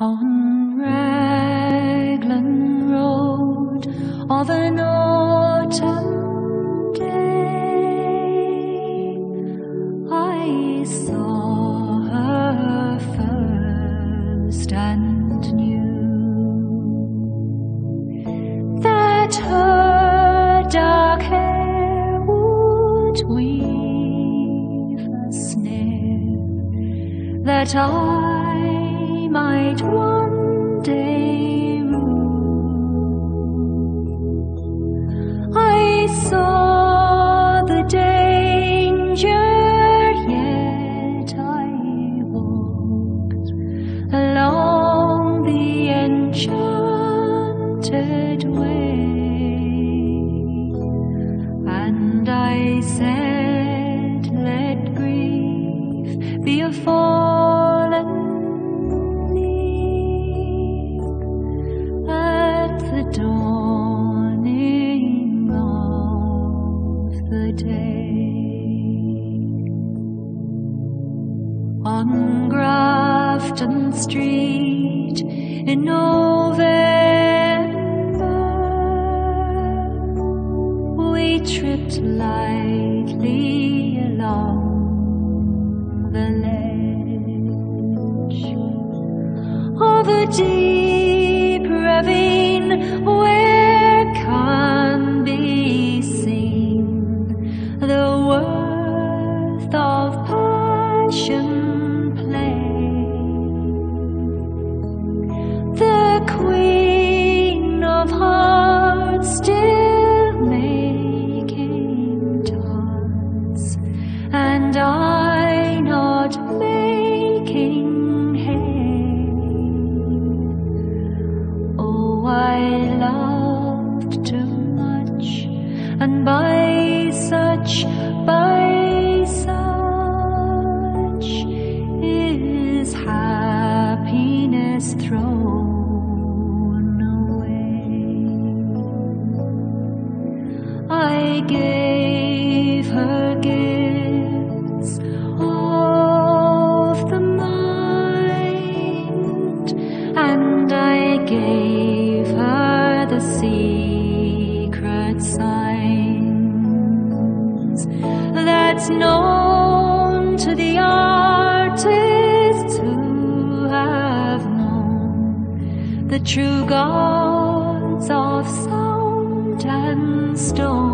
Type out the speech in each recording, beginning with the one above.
On Raglan Road of an autumn day, I saw her first and knew that her dark hair would weave a snare that I might one day rule. I saw the danger, yet I walked along the enchanted way, and I said, Let grief be a fallen lightly along the ledge. Of a deep ravine that's known to the artists who have known the true gods of sound and stone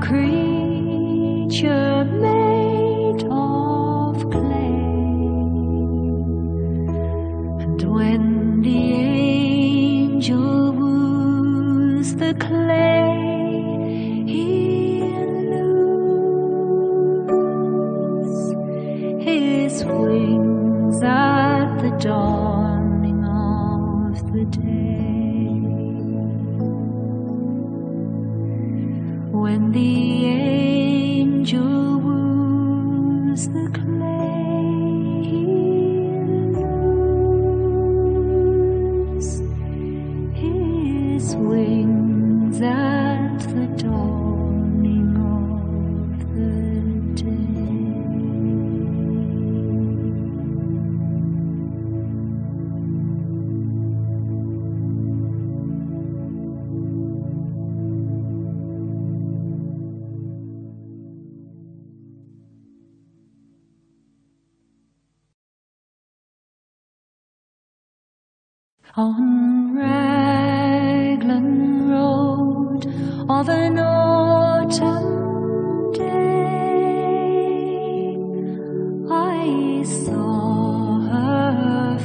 creature made of clay. And when the angel woos the clay, he'll lose his wings at the dawning When the angel woos the clay, On Raglan Road of an autumn day, I saw her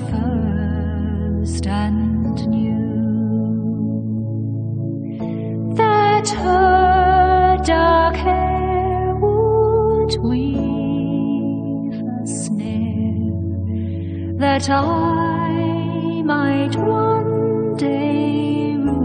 first and knew that her dark hair would weave a snare that I might one day rule.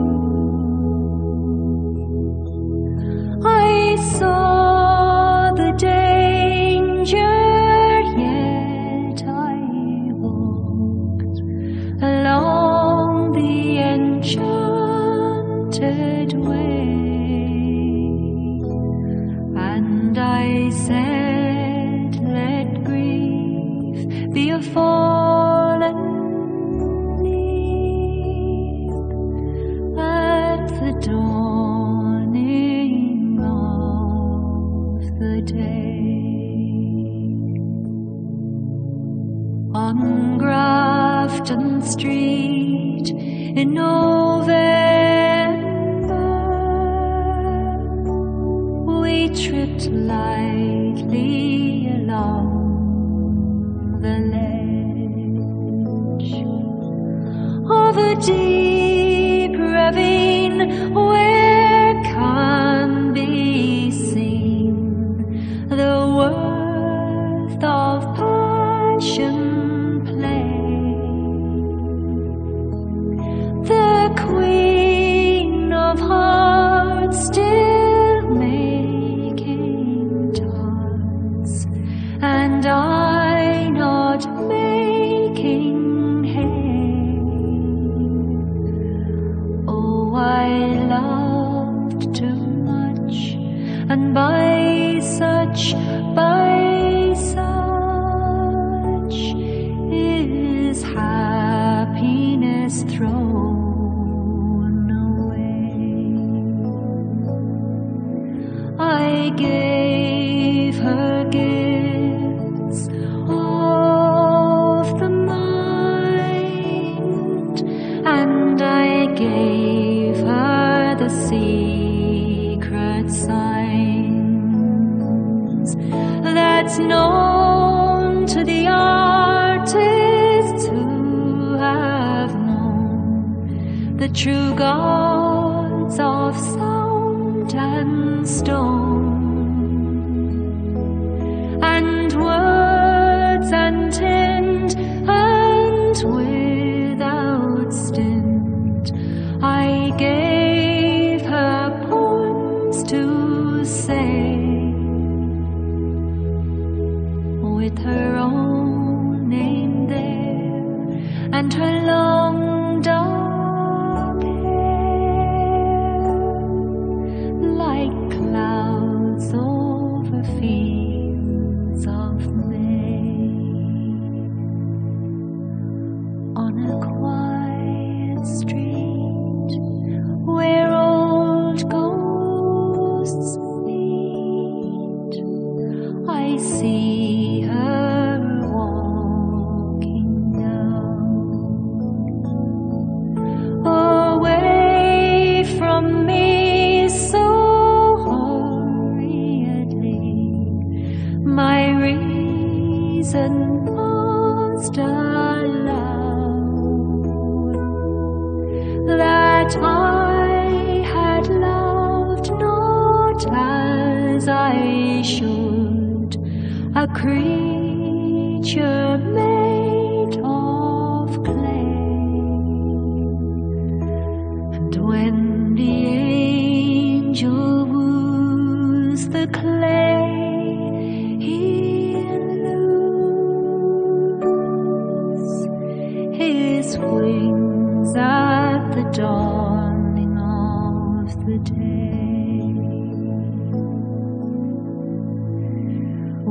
Lightly along the ledge of a deep ravine gave her gifts of the mind, and I gave her the secret signs that's known to the artists who have known the true gods of sound and stone words I see her walking down away from me so hurriedly. My reason must allow that I had loved not as I should a creature made of clay. And when the angel woos the clay,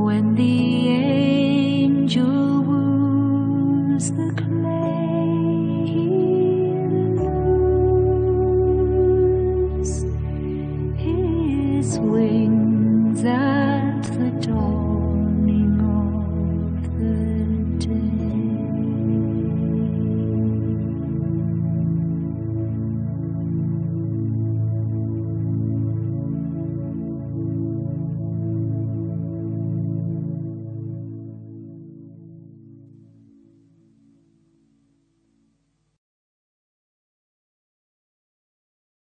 When the angel woos the clay,